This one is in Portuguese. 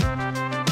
Música